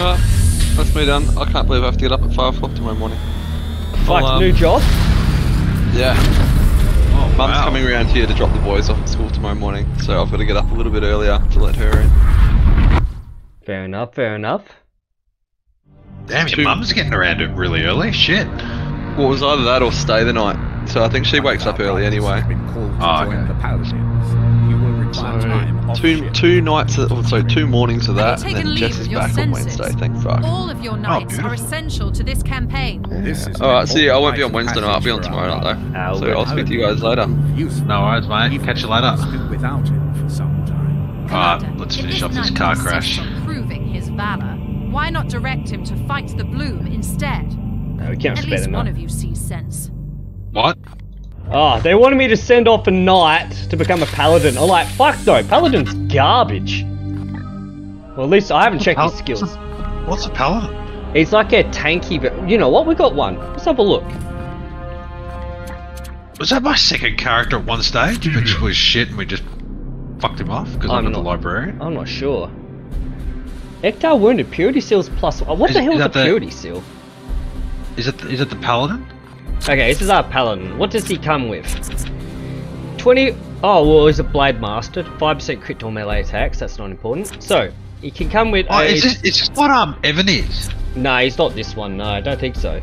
Alright, that's me done. I can't believe I have to get up at 5 o'clock tomorrow morning. Fuck, um, new job? Yeah. Oh, Mum's wow. coming around here to drop the boys off at school tomorrow morning, so I've got to get up a little bit earlier to let her in. Fair enough, fair enough. Damn, Two- your mum's getting around it really early. Shit. Well, it was either that or stay the night. So I think she wakes up early anyway. Oh, okay. The Paladins. You will require time So off two two nights, of, oh, sorry, two mornings of that, and then Jess is your back on? Wednesday. Thank fuck. All of your oh, nights are essential to this campaign. This is Alright, see, I won't be on Wednesday night. I'll be on tomorrow for night though. So I'll speak to you guys later. No worries, mate. Catch you later. if it's without him for some time. Alright, let's finish this off this knight car insists crash. on proving his valor, why not direct him to fight the Bloom instead? No, we can't At least one of you sees sense. What? Oh, they wanted me to send off a knight to become a paladin. I'm like, fuck no, paladin's garbage. Well, at least I haven't checked his skills. What's a paladin? He's like a tanky, but you know what? We got one. Let's have a look. Was that my second character at one stage? Which mm-hmm. was shit and we just fucked him off because I'm, I'm not the librarian? I'm not sure. Ektar wounded purity seals plus. oh, What Is- the hell is is a the- purity seal? Is it is it the paladin? Okay, this is our paladin. What does he come with? 20. Oh, well, he's a blade master. 5% crit or melee attacks. That's not important. So, he can come with Oh, a. is this, is this what um Evan is? No, he's not this one. No, I don't think so.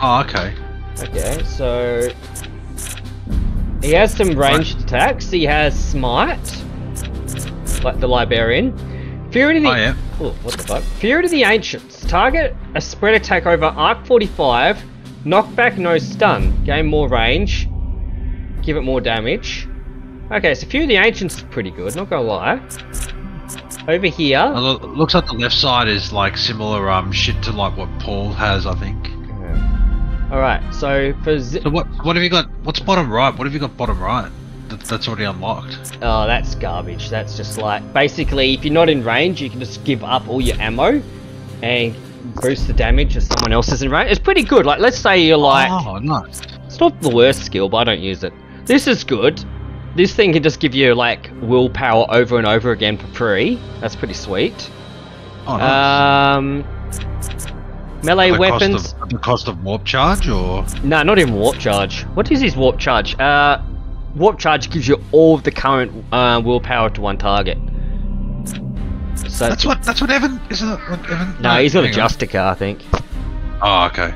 Oh, okay. Okay, so he has some ranged attacks. He has smite, like the librarian. Fury to the Oh, yeah. Oh, what the fuck? Fury to the ancients. Target a spread attack over arc 45. Knockback, no stun. Gain more range. Give it more damage. Okay, so Few of the ancients pretty good. Not gonna lie. Over here. Uh, lo- Looks like the left side is like similar um shit to like what Paul has, I think. All right, so for So what what have you got? What's bottom right? What have you got bottom right? That, that's already unlocked. Oh, that's garbage. That's just like basically, if you're not in range, you can just give up all your ammo and boost the damage if someone else is in range. It's pretty good. Like, let's say you're like, oh, nice. it's not the worst skill, but I don't use it. This is good. This thing can just give you like willpower over and over again for free. That's pretty sweet. Oh, nice. Um, melee the weapons. Cost of, the cost of warp charge, or No, not even warp charge. What is his warp charge? Uh, warp charge gives you all of the current uh, willpower to one target. So that's what that's what Evan isn't it? What Evan? No, he's got a on. Justicar, I think. Oh, okay.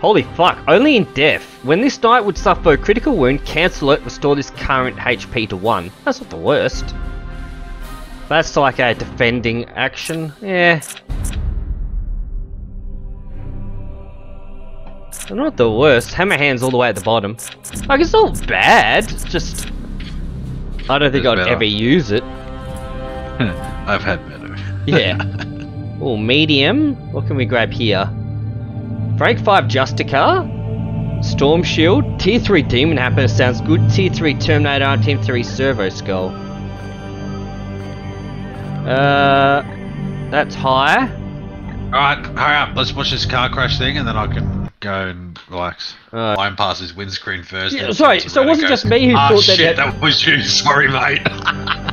Holy fuck! Only in death. When this knight would suffer a critical wound, cancel it. Restore this current HP to one. That's not the worst. That's like a defending action. Yeah. They're not the worst. Hammer hands all the way at the bottom. Like it's not bad. It's just I don't think It's I'd better. ever use it. I've had better. Yeah. oh, medium. What can we grab here? Frank 5 Justicar. Storm Shield. Tier 3 Daemon Hammer sounds good. Tier 3 Terminator and Tier 3 Servo Skull. Uh, that's high. Alright, hurry up. Let's watch this car crash thing and then I can go and relax. Uh, Line past his windscreen first. Yeah, sorry, so it wasn't and just me who "Ah, thought that shit, it- that was you. Sorry, mate.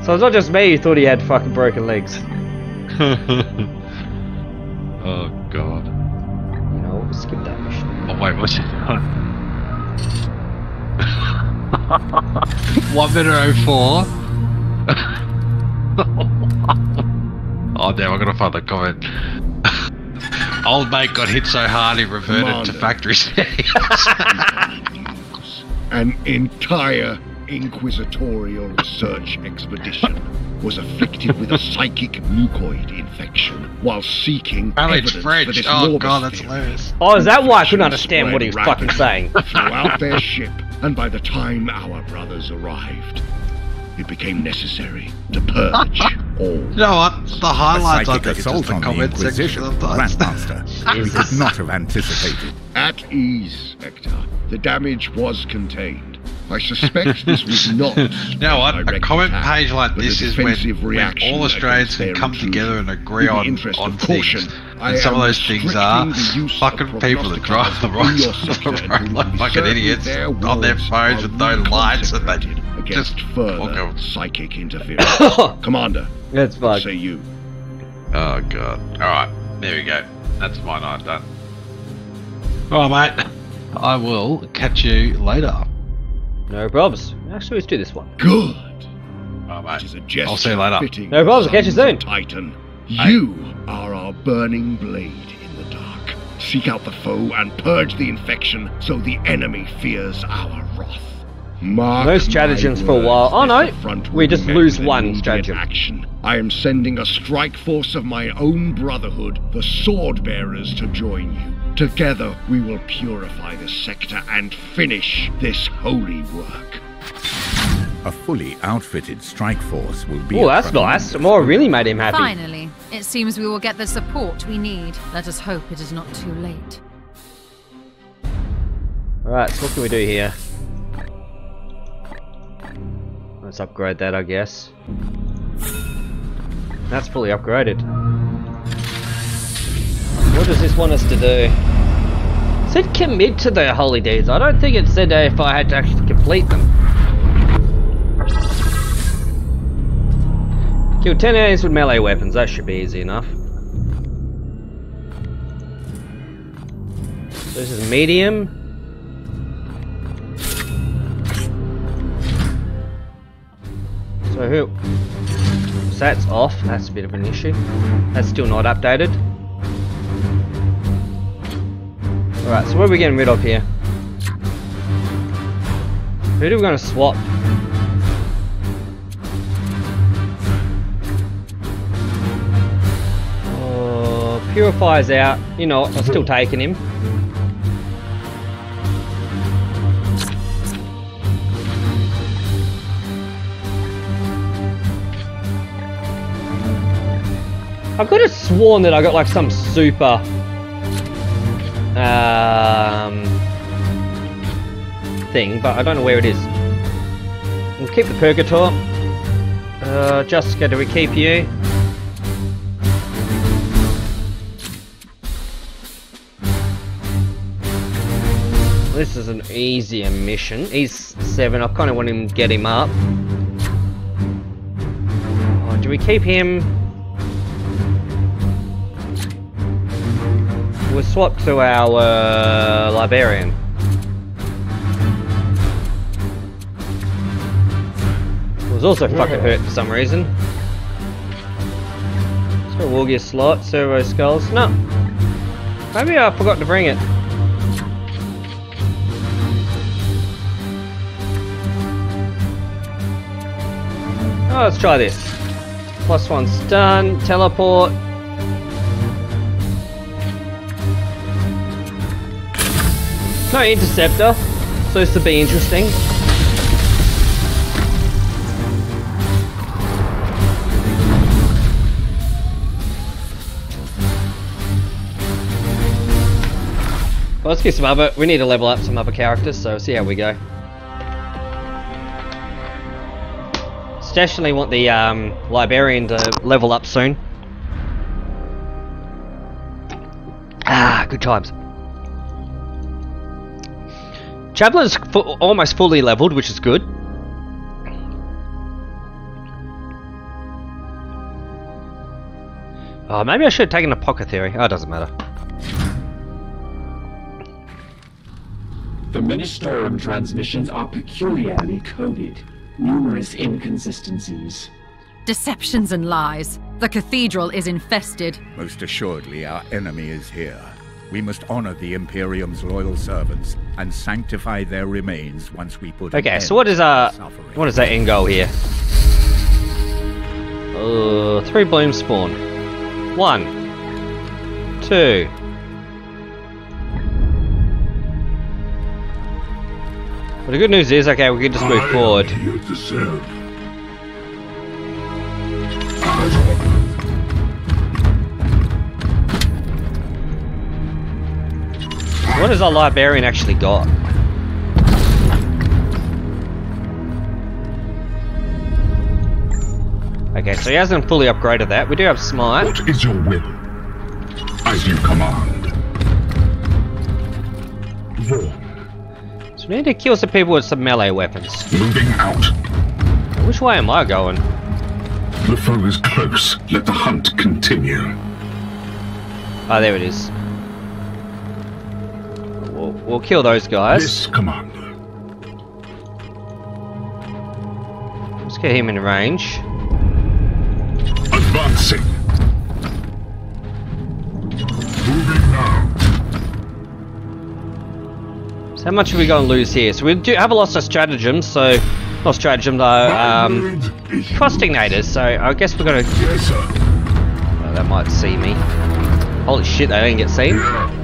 So it's not just me who thought he had fucking broken legs. oh, God. You know, we'll skip that mission. Oh, wait, what's it? One minute oh four. oh damn! I'm gonna find the comment. Old mate got hit so hard he reverted to factory settings. An entire inquisitorial search expedition was afflicted with a psychic mucoid infection while seeking Apparently evidence French. for this Oh morbus god, that's theory. hilarious. Oh, is that why I couldn't understand what he was fucking saying? rapidly Throughout their ship, and by the time our brothers arrived, it became necessary to purge all. You know what? The highlights I psychic think it's just assault the on the comment section Inquisition, sometimes. Grandmaster. we could not have anticipated. At ease, Hector. The damage was contained. I suspect this was not. You know what? A comment attack, page like this is when, when all Australians can come together and agree In on, interest on of caution, things. I And some of those things are restricting the use of fucking people that drive the wrong in your roads sector on the road like fucking certain idiots their on their phones with no lights and they reconsecrated against just further walk psychic interference. Commander, That's what fucked. say you? Oh god. Alright, there we go. That's my night done. Alright, mate. I will catch you later. No probs. Actually, let's do this one. Good. Alright, It is mate. a gesture I'll say you later. fitting No problems, of catch you sons soon. Titan. You are our burning blade in the dark. Seek out the foe and purge the infection so the enemy fears our wrath. Mark No stratagems for a while. Oh, this no. affront We just lose one immediate stratagem. Action. I am sending a strike force of my own brotherhood, the Swordbearers, to join you. Together we will purify the sector and finish this holy work. A fully outfitted strike force will be. Oh, that's nice. tremendous More really made him happy. Finally, it seems we will get the support we need. Let us hope it is not too late. Alright, so what can we do here? Let's upgrade that, I guess. That's fully upgraded. What does this want us to do? It said commit to the holy deeds. I don't think it said if I had to actually complete them. Kill 10 enemies with melee weapons. That should be easy enough. This is medium. So who? So that's off. That's a bit of an issue. That's still not updated. Alright, so what are we getting rid of here? Who do we going to swap? Oh, Purifier's out. You know I'm still taking him. I could have sworn that I got like some super um, thing, but I don't know where it is. We'll keep the Purgator. Uh, Jessica, do we keep you? This is an easier mission. He's seven. I kind of want him to get him up. Oh, do we keep him? We'll swap to our uh, librarian. It was also fucking hurt for some reason. So we'll slot, servo skulls. No. Maybe I forgot to bring it. Oh, let's try this. Plus one stun, teleport. No interceptor, so this will be interesting. Well, let's get some other. We need to level up some other characters, so see how we go. Definitely want the um, librarian to level up soon. Ah, good times. Traveler's fu almost fully leveled, which is good. Oh, maybe I should have taken apothecary. Oh, it doesn't matter. The Ministorum transmissions are peculiarly coded. Numerous inconsistencies. Deceptions and lies. The cathedral is infested. Most assuredly, our enemy is here. We must honor the Imperium's loyal servants and sanctify their remains once we put. an Okay, so what is to uh, suffering. what is that end goal here? Uh, three blooms spawn. One, two. But the good news is, okay, we can just move forward. What has our librarian actually got? Okay, so he hasn't fully upgraded that. We do have smite. What is your will? As you command. So we need to kill some people with some melee weapons. moving out. Which way am I going? The foe is close. Let the hunt continue. Oh, there it is. We'll, kill those guys. This, Commander. Let's get him in range. Advancing. Moving now. So how much are we going to lose here? So we do have a loss of stratagem, so not stratagem though. Um, crosstinators. So I guess we're gonna. Yes, sir. Oh, that might see me. Holy shit! They didn't get seen. Here.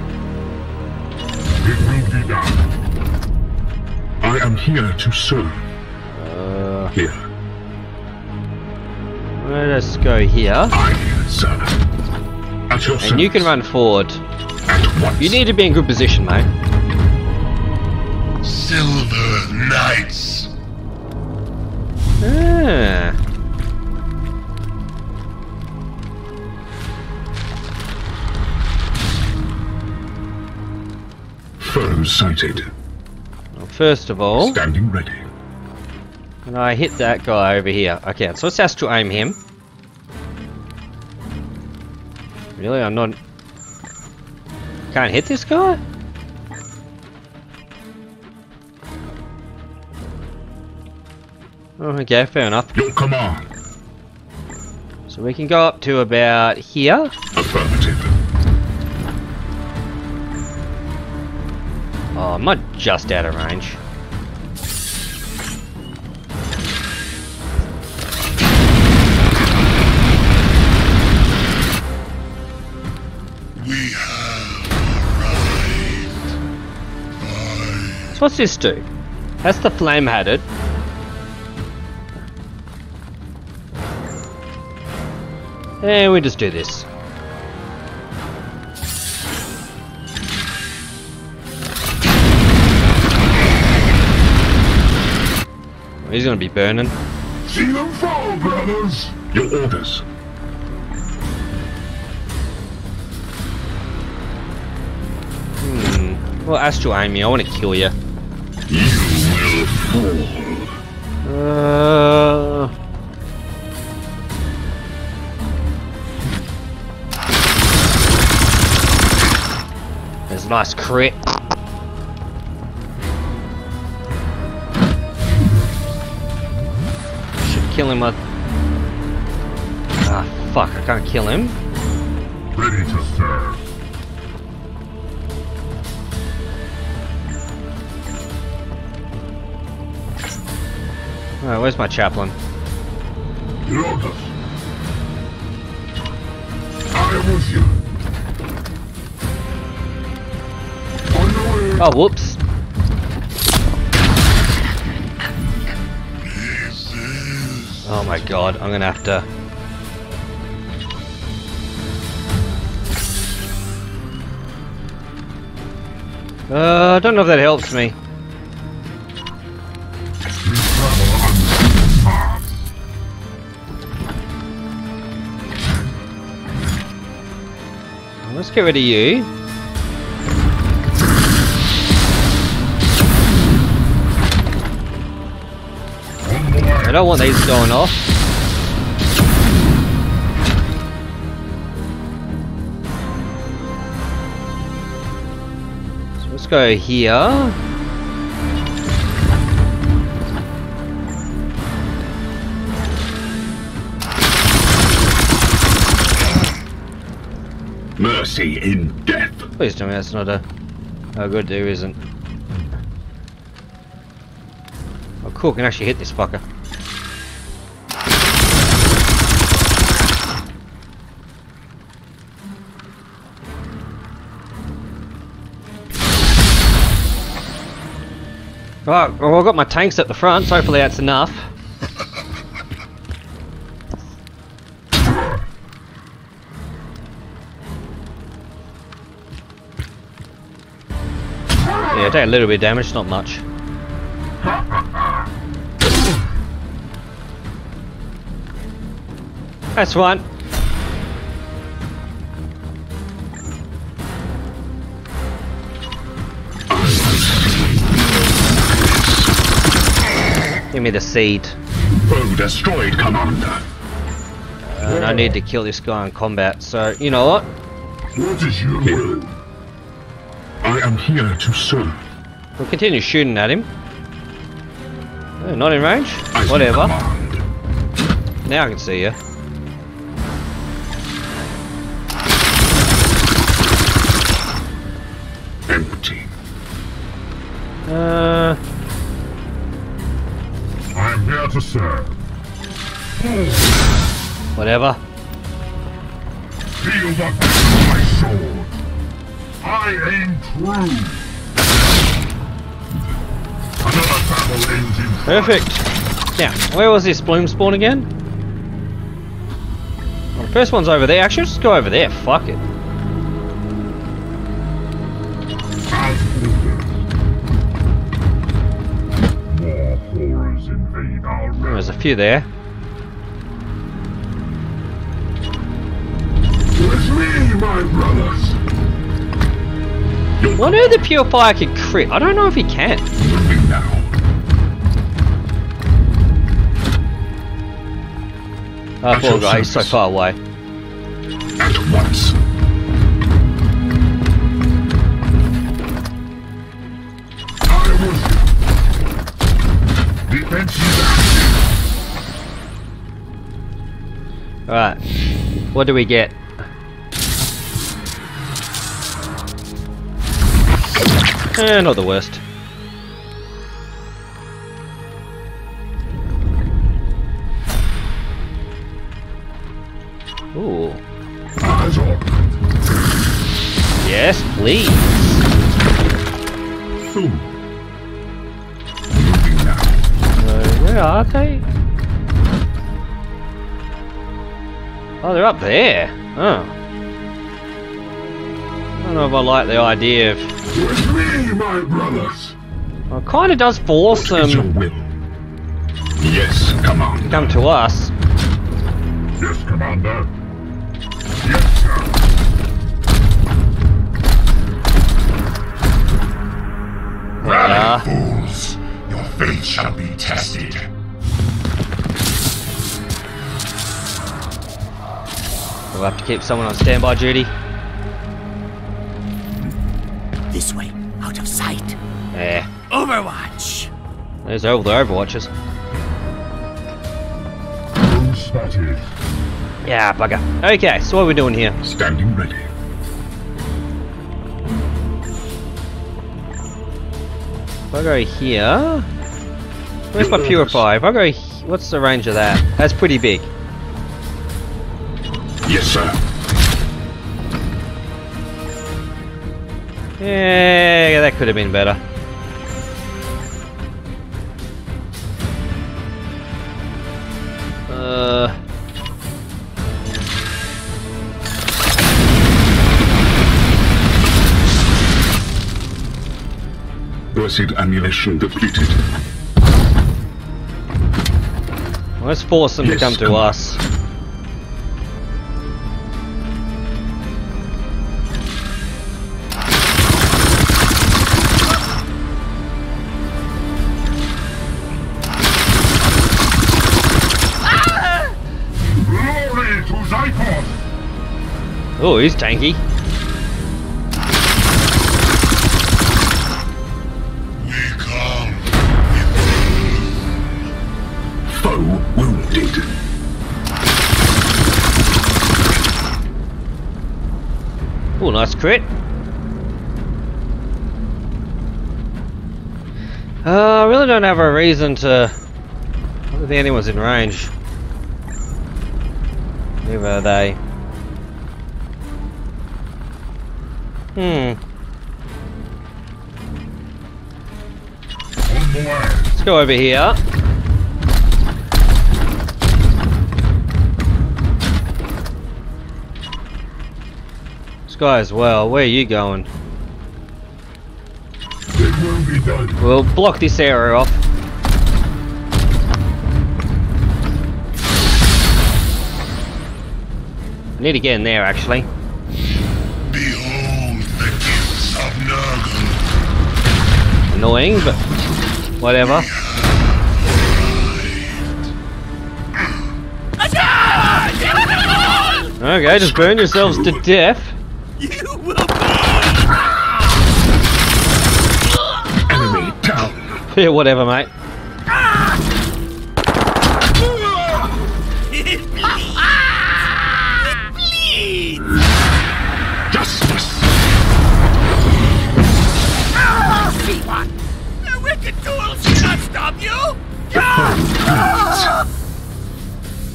I am here to serve. Uh, Here. let us go here, I. At your and you can run forward. At once. You need to be in good position, mate. Silver Knights. Ah. Sighted. Well, first of all, Standing ready. and I hit that guy over here. Okay, so let's astral aim him. Really, I'm not. Can't hit this guy. Oh, okay, fair enough. Your command. So we can go up to about here. Affirmative. Oh, I'm not just out of range. We have So what's this do? That's the flame headed. Eh, and we just do this. He's gonna be burning. See them fall, brothers. Your orders. Hmm. Well, Astral Amy, I want to kill you. You will fall. Uh... There's a nice crit. Kill him with... Ah, fuck, I can't kill him. Ready to serve. Alright, where's my chaplain? Your orders. I am with you. On the way. Oh, whoops. Oh my god, I'm gonna have to... Uh, I don't know if that helps me. Let's get rid of you. I don't want these going off. So let's go here. Mercy in death. Please tell me that's not a... Oh good, there isn't. Oh cool, can actually hit this fucker. Right, well I've got my tanks at the front, so hopefully that's enough. Yeah, take a little bit of damage, not much. That's one. Give me the seed. Foe destroyed, Commander. And I need to kill this guy in combat, so you know what? What is your will? I am here to serve. We'll continue shooting at him. Oh, not in range? Whatever. Now I can see you. Empty. Uh, whatever. Feel the of my sword. I aim true. Another battle ends in Perfect. Now, where was this bloom spawn again? Well, the first one's over there. Actually, just go over there. Fuck it. As ordered. More horrors invade our realm. There's a few there. My brothers. I know the purifier can crit. I don't know if he can. Ah, At poor guy. He's so far away. At once. Alright. What do we get? Eh, not the worst. Ooh. Yes, please. Where are they? Oh, they're up there. Oh. I don't know if I like the idea of... With me, my brothers. Well, kind of does force What them? Yes, Commander. to come to us. Yes, Commander. Yes, sir. Yeah. Uh, fools. Your faith shall be tested. We'll have to keep someone on standby duty. Overwatch! There's all the Overwatches. Spotted. Yeah, bugger. Okay, so what are we doing here? Standing ready. If I go here... Where's my Purify? If I go... What's the range of that? That's pretty big. Yes, sir. Yeah, that could have been better. Blessed ammunition depleted. Let's force them Yes, to come to us. Glory to Zyphos! Oh, he's tanky. Crit. Uh, I really don't have a reason to... I don't think anyone's in range. Neither are they. Hmm. Let's go over here. Guy as well. Where are you going? It will be done. We'll block this area off. I need to get in there actually. Behold the gifts of Nurgle. Annoying, but whatever. Okay, just burn yourselves to death. Cannot stop you.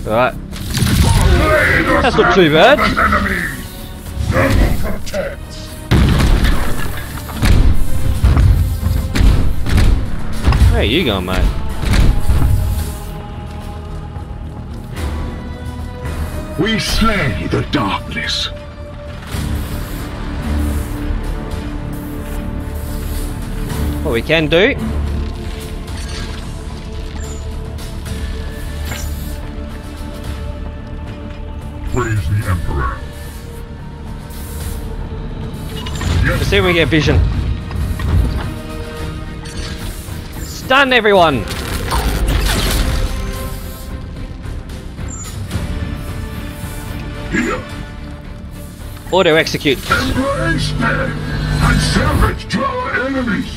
Alright. That's not too bad. Enemy. Double protect. Where you going, mate? We slay the darkness. What we can do? Praise the Emperor. Let's see if we get vision. Stun everyone! Here. Auto execute. Embrace them and salvage to our enemies.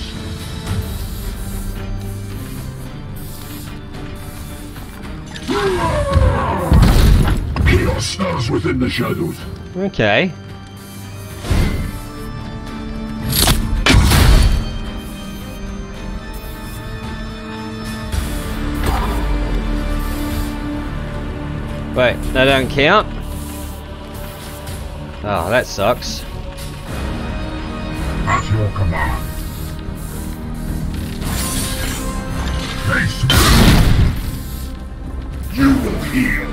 Chaos stirs within the shadows. Okay. Wait, that don't count? Oh, that sucks. At your command. Face me. You will heal.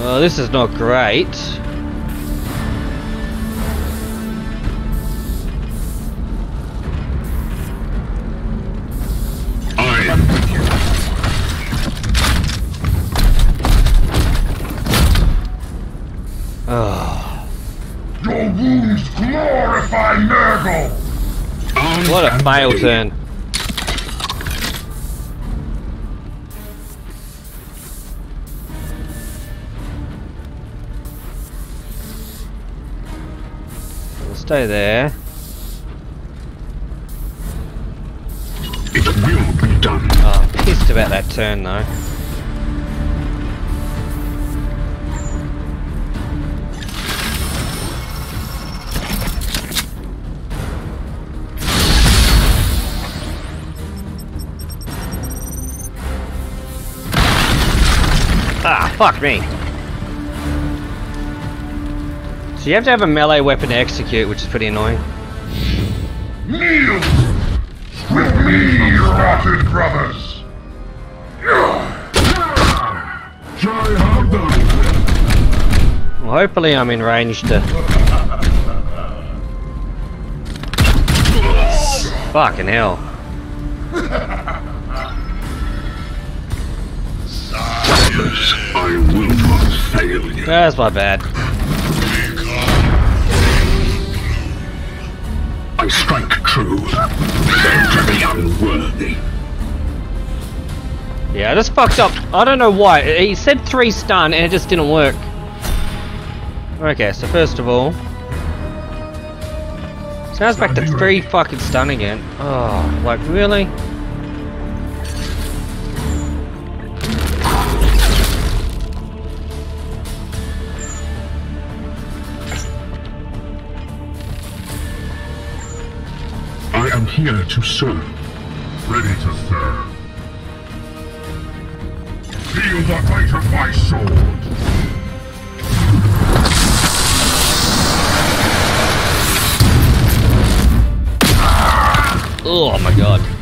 Well, this is not great. What a turn. We'll stay there. It will be done. Oh, pissed about that turn though. Fuck me. So you have to have a melee weapon to execute, which is pretty annoying. Kneel with me, your rotted brothers. Try harder. Well, hopefully I'm in range to... Fucking hell. That's my bad. I strike true. Unworthy. Yeah, just fucked up. I don't know why. He said three stun and it just didn't work. Okay, so first of all... So now it's back to three fucking stun again. Oh, like really? Here to serve. Ready to serve. Feel the weight of my sword. Oh my god.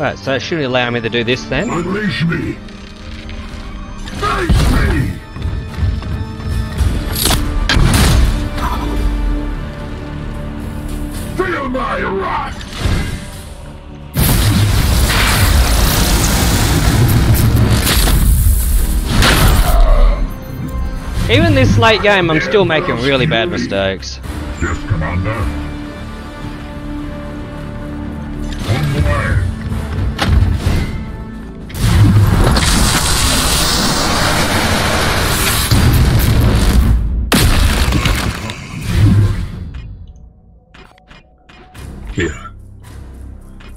Right, so it should allow me to do this then. Unleash me. Face me. Feel my wrath. Even this late game, I'm still making really bad mistakes. Yes, Commander.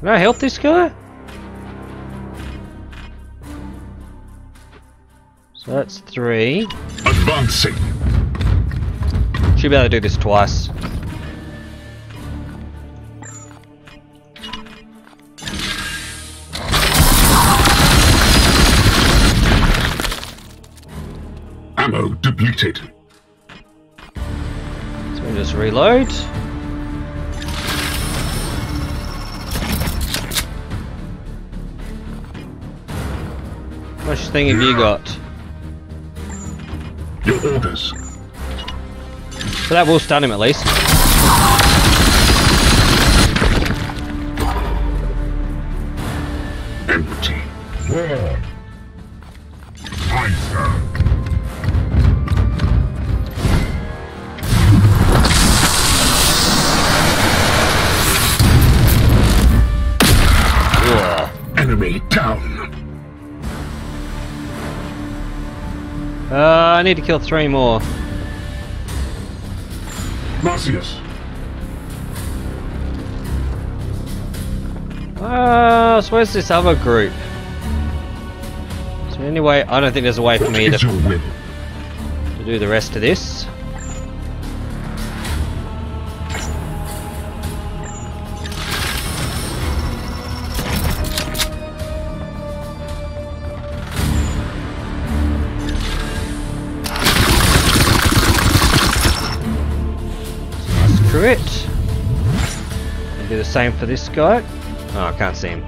Can I help this guy? So that's three. Advancing. Should be able to do this twice. Ammo depleted. So we just reload. Much thing have you got? Your orders. So that will stun him at least. Empty. War. I need to kill three more. Marcius. Uh, so where's this other group? So anyway, I don't think there's a way for me to, to do the rest of this. Same for this guy. Oh, I can't see him.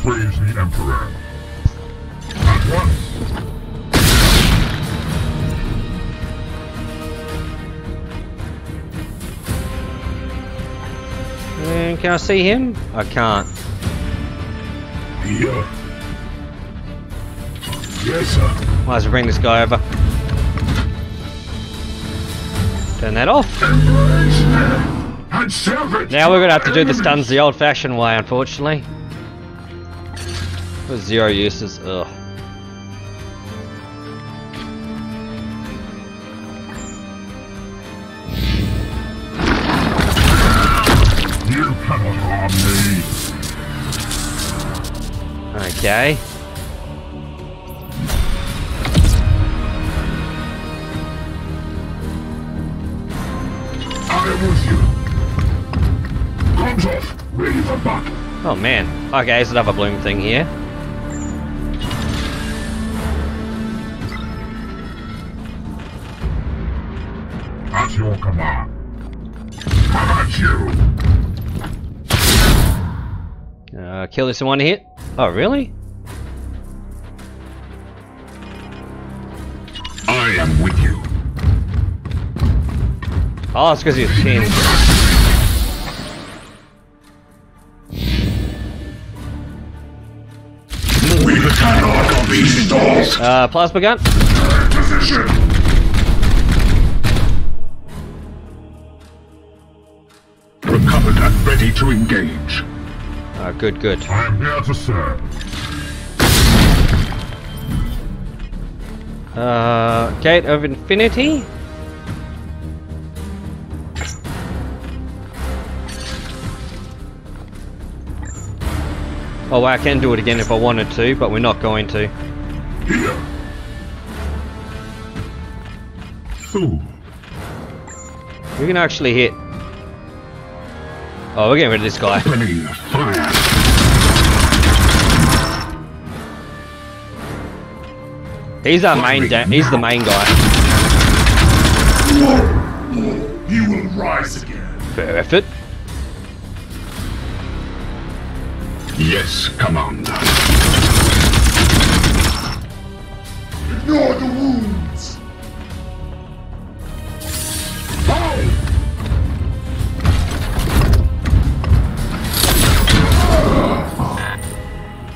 Praise the Emperor. At once. And can I see him? I can't. Here. Yes, sir. Might as well bring this guy over. Turn that off. Embrace them and serve it. Now we're gonna have to do the stuns the old fashioned way, unfortunately. With zero uses. Ugh. You cannot harm me. Okay. Oh man. Okay, there's another bloom thing here. At your command. At you. Uh, kill this in one hit. Oh, really? I am with you. Oh, it's because he's pinned. Uh, plasma gun. Recovered and ready to engage. Oh, good, good. I am here to serve. Uh, Gate of Infinity. Oh, well, I can do it again if I wanted to, but we're not going to. Here. Fool. We can actually hit. Oh, we're getting rid of this guy. He's our main. He's the main guy. You will rise again. Fair effort. Yes, Commander. Ignore the wounds.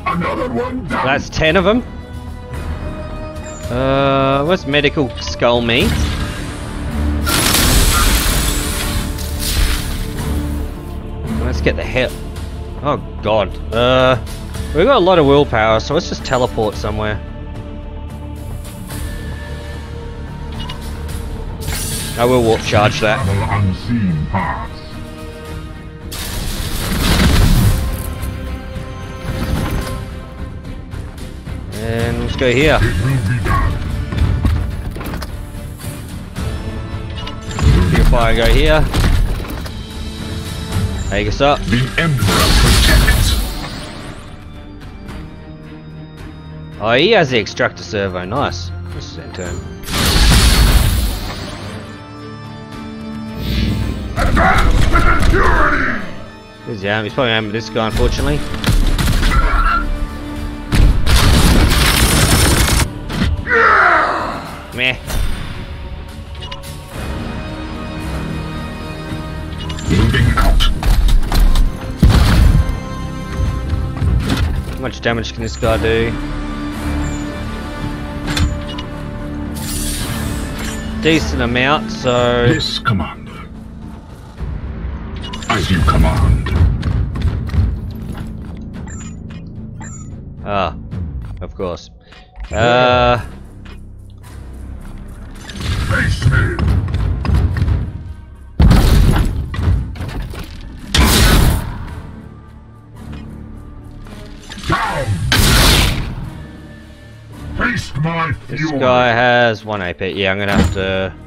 Another one down. That's ten of them. Uh, where's medical skull meat? Let's get the hell. Oh god. Uh, we've got a lot of willpower, so let's just teleport somewhere. I will warp charge that. Unseen paths. And let's go here. It will be done. Purifier, go here. Take us up. The Emperor protects. Oh, he has the extractor servo. Nice. This is in turn. Security. He's yeah, he's probably aiming at this guy, unfortunately. Meh. Moving out. How much damage can this guy do? Decent amount, so This, Commander. As you command. ah, of course. Uh, Face me. Down. Face my this guy has one AP. Yeah, I'm gonna have to.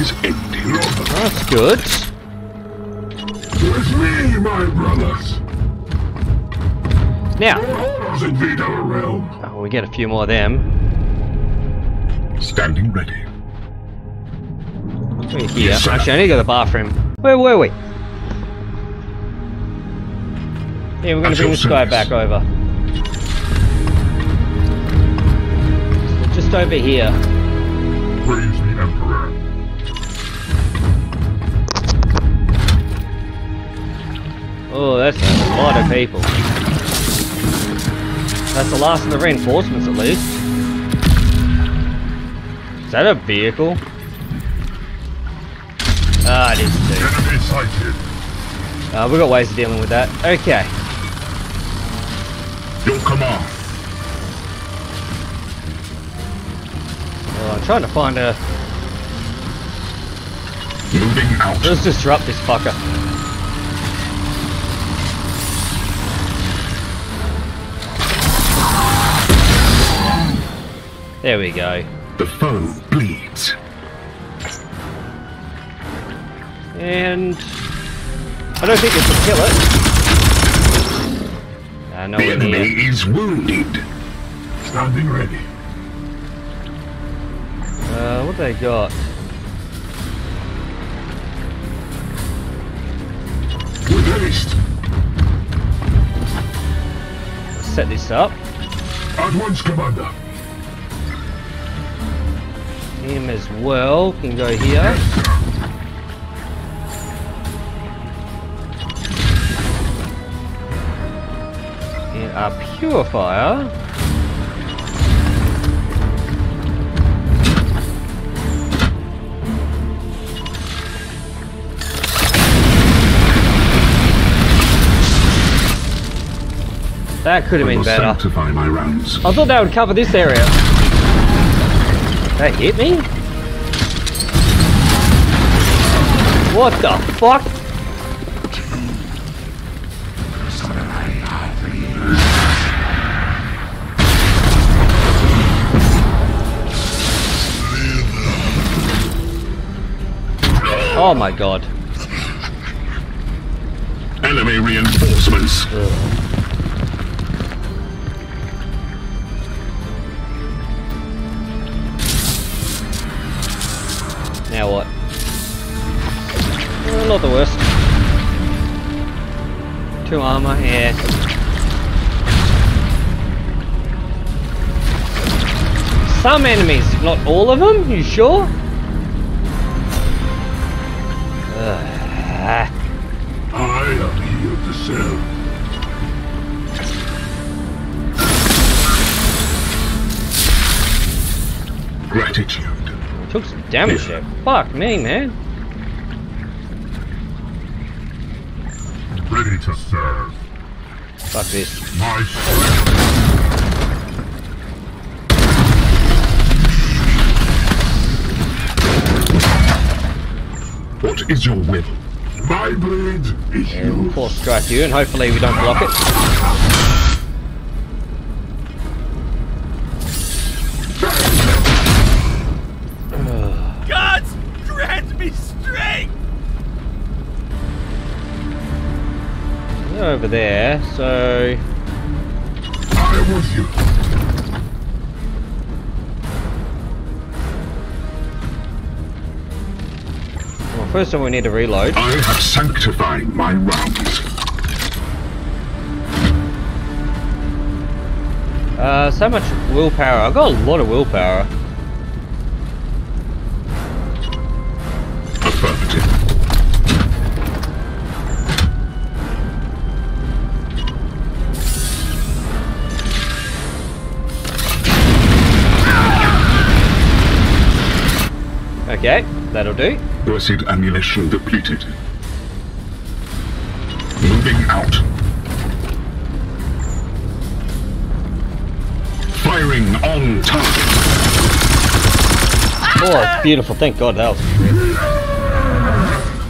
Is ending. That's good. It's me, my brothers. Now, Horrors invade our realm. oh, we get a few more of them. Standing ready. We're here. Yes. Actually, I need to go to the bathroom. Where were we? Yeah, we're gonna bring your this guy back over. So just over here. Praise Oh, that's a lot of people. That's the last of the reinforcements, at least. Is that a vehicle? Ah, it is too. Uh, we've got ways of dealing with that. Okay. Your command. Well, I'm trying to find a... Moving out. Let's disrupt this fucker. There we go. The foe bleeds. And... I don't think this will kill it. Uh, The enemy near. is wounded. Standing ready. Uh, what they got? Set this up. At once, Commander. Him as well can go here. And our purifier. That could have been better. my rounds. I thought that would cover this area. That hit me? What the fuck? Oh my god. Enemy reinforcements. Now not the worst. Two armor, yeah. Some enemies, not all of them, you sure? I am here to serve. Gratitude. took some damage there. Fuck me, man. Ready to serve. Fuck this. My. What is your will? My blade is Yeah, yours. force strike you, and hopefully we don't block it. Over there, so I am with you. well, first of all we need to reload. I have sanctified my rounds. Uh, so much willpower. I've got a lot of willpower. Okay, that'll do. Blessed ammunition depleted. Moving out. Firing on target. Oh, beautiful. Thank God that was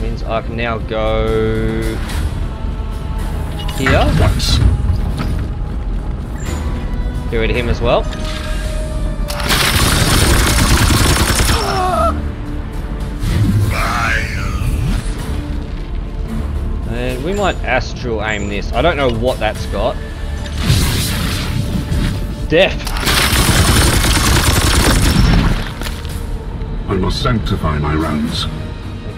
Means I can now go here. Once. Get rid of him as well. We might astral aim this. I don't know what that's got. Death. I must sanctify my rounds.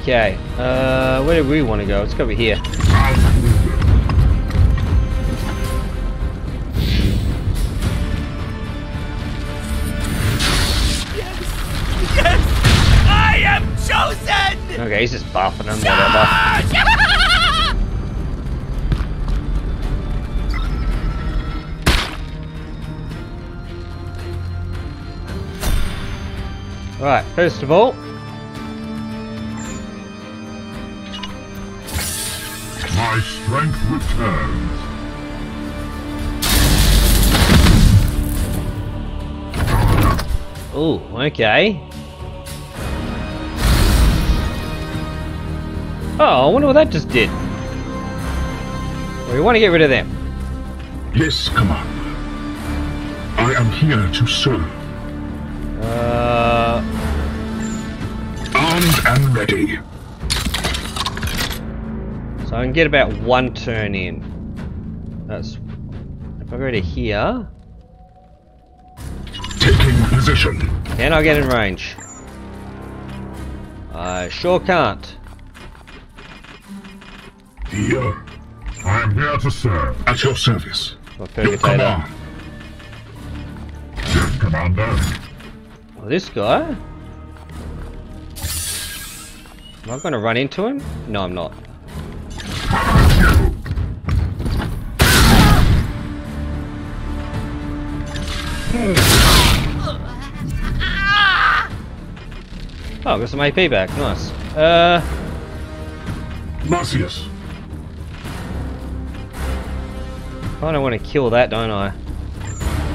Okay. Uh, where do we want to go? Let's go over here. Yes! I am chosen! Okay, he's just buffing him, whatever. Right, first of all, My strength returns. Oh, okay. Oh, I wonder what that just did. We want to get rid of them. Yes, Commander. I am here to serve. Armed and ready. so I can get about one turn in. That's if I go to here. Taking position. Can I get in range? I sure can't. Here. I am here to serve. At your service. Your command. Yes, Commander. Oh, this guy? Am I going to run into him? No, I'm not. Oh, got some AP back. Nice. Uh, Marcius. I don't want to kill that, don't I?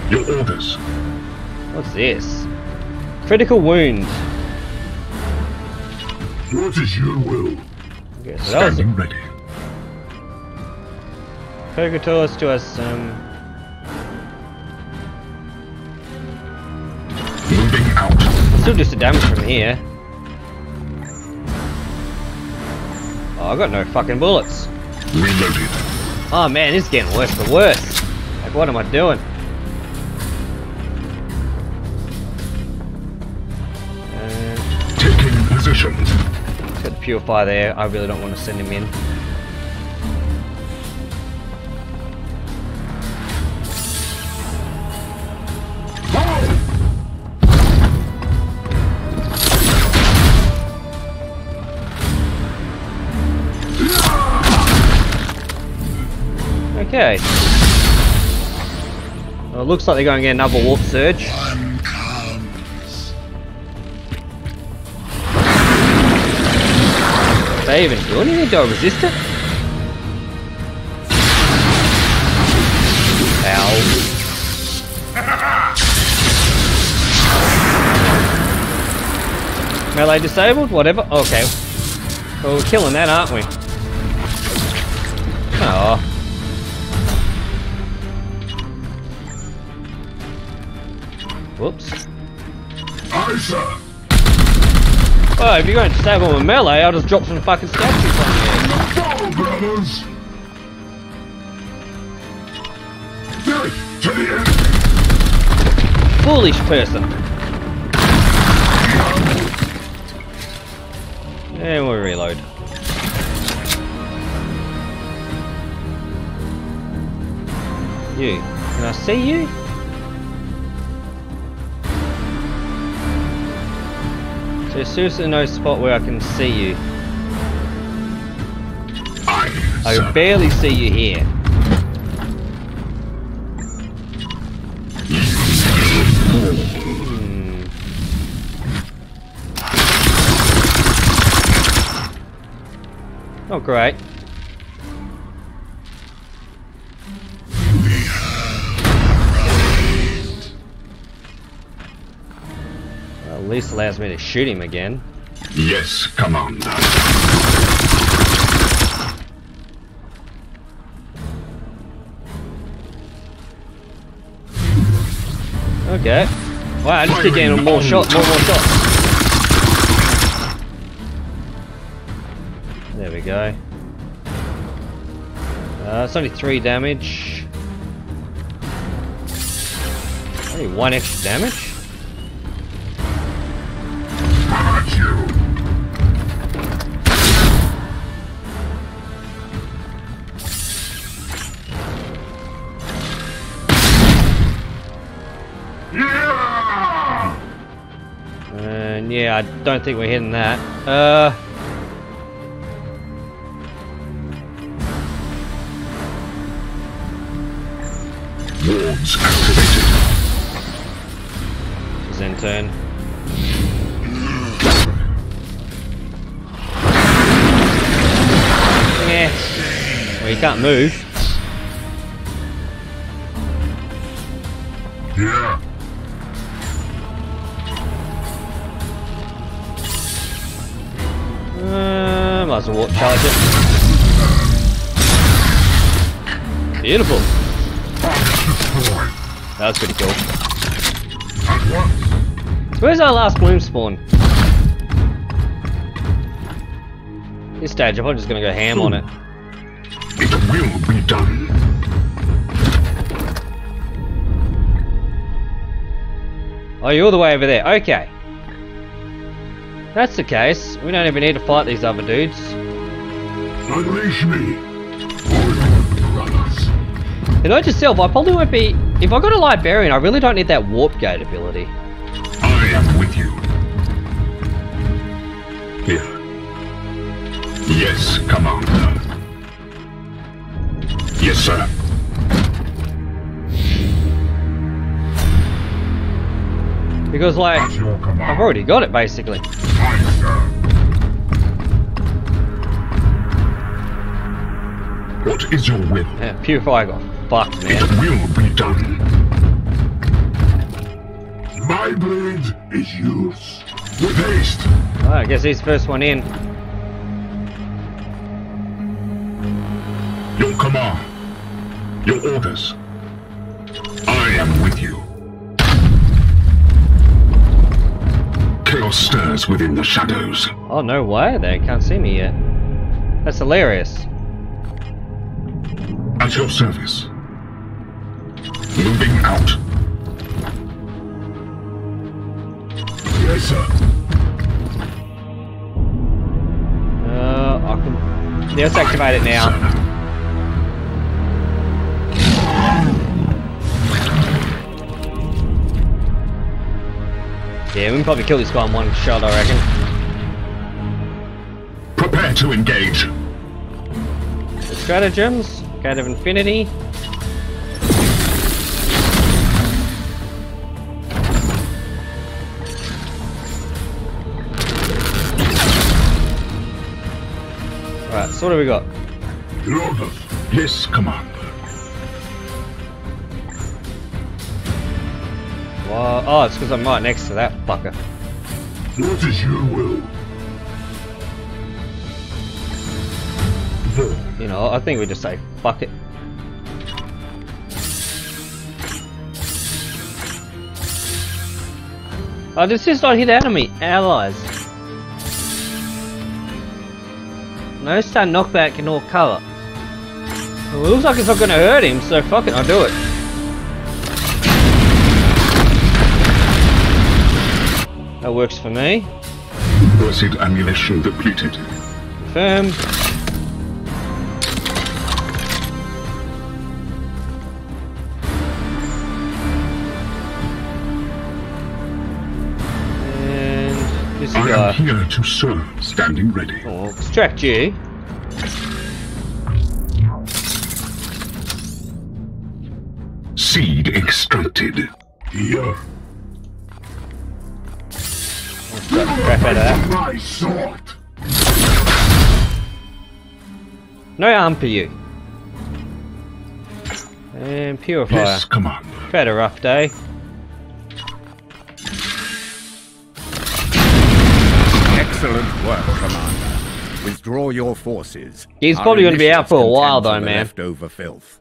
Your orders. What's this? Critical wound. What is your will? Okay, so that was Standing ready. Purgator still has some. Moving out. Still just the damage from here. Oh, I got no fucking bullets. Reloaded. Oh man, this is getting worse for worse. Like, what am I doing? Purify there. I really don't want to send him in. Okay. Well, it looks like they're going to get another warp surge. They even do anything to resist it? Ow. Melee disabled? Whatever. Okay. Well, we're killing that, aren't we? Oh. Whoops. Aye, sir. Oh, if you're going to disable with melee, I'll just drop some fucking statues on you. Brothers. Foolish person. And we'll reload. You. Can I see you? There's seriously no spot where I can see you. I barely see you here. Oh, great. Least allows me to shoot him again. Yes, Commander. Okay. Wow, I just keep getting more shots, more more shots. There we go. Uh, it's only three damage. Only one extra damage. And yeah, I don't think we're hitting that. Uh. Wards activated. Zen turn. Yeah. Well, you can't move. Yeah. Might as well warp charge it. Beautiful. That was pretty cool. Where's our last Bloomspawn? This stage, I'm probably just gonna go ham on it. It will be done. Oh, you're all the way over there. Okay. That's the case. We don't even need to fight these other dudes. Unleash me. You know, just self, I probably won't be... If I got a Librarian, I really don't need that Warp Gate ability. I am with you. Here. Yes, Commander. Yes, sir. Because, like. I've already got it, basically. Aye, What is your will? Yeah, Purify got fucked, man. It will be done. My blade is yours. With haste. Oh, I guess he's the first one in. Your command. Your orders. I am with you. Chaos stirs within the shadows. Oh, no way, they can't see me yet. That's hilarious. At your service. Moving out. Yes, sir. Uh, I can... Let's activate it now. Yeah, we can probably kill this guy in one shot, I reckon. Prepare to engage. The stratagems, God of Infinity. Alright, so what do we got? Your orders. Yes, Commander. Whoa. Oh, it's because I'm right next to that fucker. What is your will? You know, I think we just say fuck it. Oh, this is not hit enemy allies. No stun knockback nor cover. Well, it looks like it's not going to hurt him, so fuck it, I'll do it. That works for me. Blessed ammunition depleted. Confirm. Here to serve, standing ready. Oh, I'll extract you. Seed extracted. Here. Crap out of that. My sword. No arm for you. And purifier. Yes, Commander. Had a rough day. Excellent work, Commander. Withdraw your forces. He's Our probably gonna be out for a while, though, man. Leftover filth.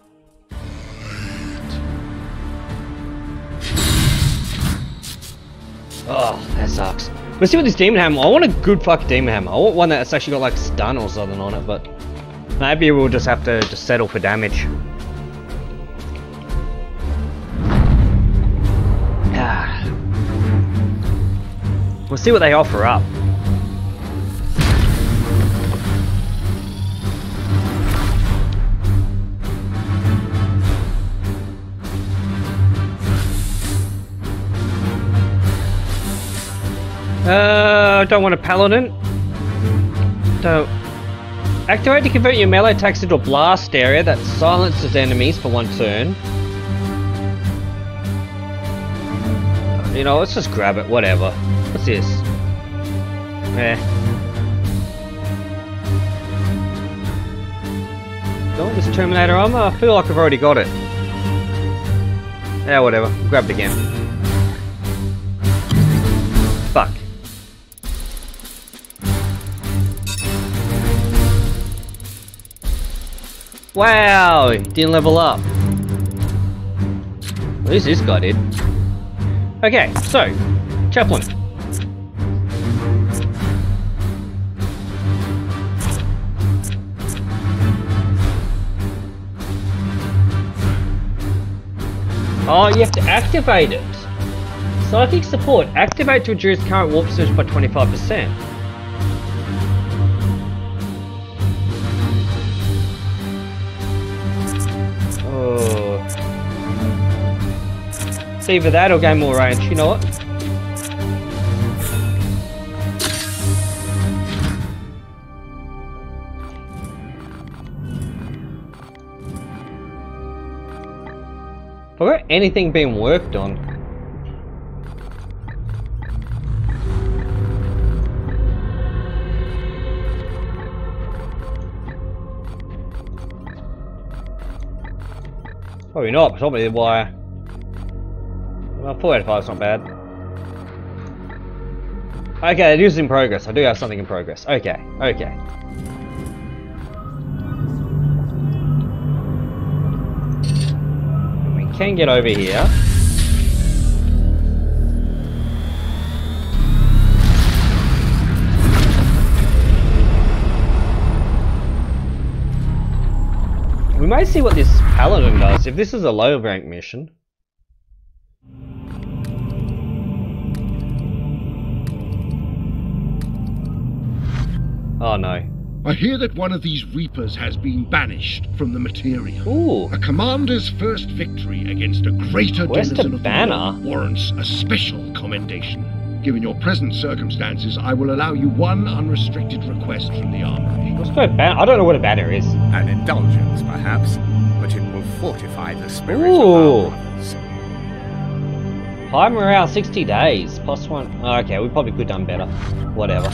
Oh, that sucks. Let's see what this Daemon Hammer. I want a good fuck Daemon Hammer. I want one that's actually got like stun or something on it, but maybe we'll just have to just settle for damage. Ah. We'll see what they offer up. Uh, don't want a paladin. Don't. Activate to convert your melee attacks into a blast area that silences enemies for one turn. You know, let's just grab it, whatever. What's this? Eh. Don't this Terminator armor? I feel like I've already got it. Yeah, whatever. Grab it again. Wow, he didn't level up. At least this guy did. Okay, so, Chaplain. Oh, you have to activate it. Psychic support. Activate to reduce current warp surge by 25%. It's either that or gain more range. You know what? Have got anything being worked on? Probably not, probably why. Well, 4 out of 5 is not bad. Okay, it is in progress. I do have something in progress. Okay, okay. We can get over here. We may see what this paladin does, if this is a low rank mission. Oh no. I hear that one of these Reapers has been banished from the materium. Ooh. A commander's first victory against a greater Where's the denizen of the banner? warrants a special commendation. Given your present circumstances, I will allow you one unrestricted request from the armory. What's the banner? I don't know what a banner is. An indulgence, perhaps, but it will fortify the spirit Ooh. of our brothers. High morale 60 days. Plus one. Oh, okay, we probably could have done better. Whatever.